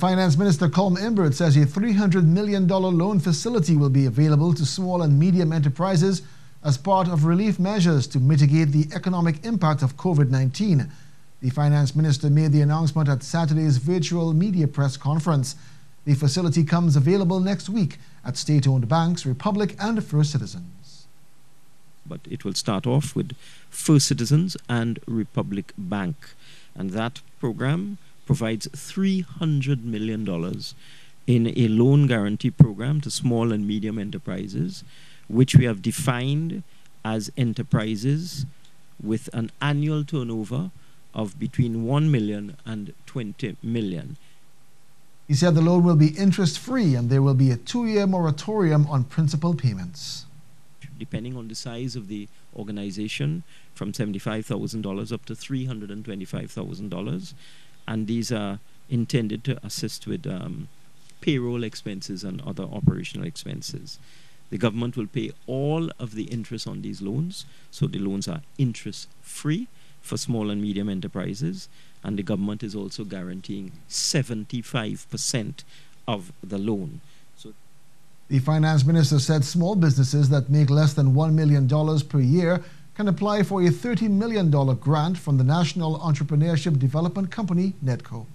Finance Minister Colm Imbert says a $300 million loan facility will be available to small and medium enterprises as part of relief measures to mitigate the economic impact of COVID 19. The Finance Minister made the announcement at Saturday's virtual media press conference. The facility comes available next week at state owned banks, Republic, and First Citizens. But it will start off with First Citizens and Republic Bank. And that program provides $300 million in a loan guarantee program to small and medium enterprises, which we have defined as enterprises with an annual turnover of between 1 million and 20 million. He said the loan will be interest free and there will be a two year moratorium on principal payments. Depending on the size of the organization, from $75,000 up to $325,000 and these are intended to assist with um, payroll expenses and other operational expenses. The government will pay all of the interest on these loans, so the loans are interest free for small and medium enterprises, and the government is also guaranteeing 75% of the loan. So the finance minister said small businesses that make less than $1 million per year can apply for a $30 million grant from the National Entrepreneurship Development Company, NEDCO.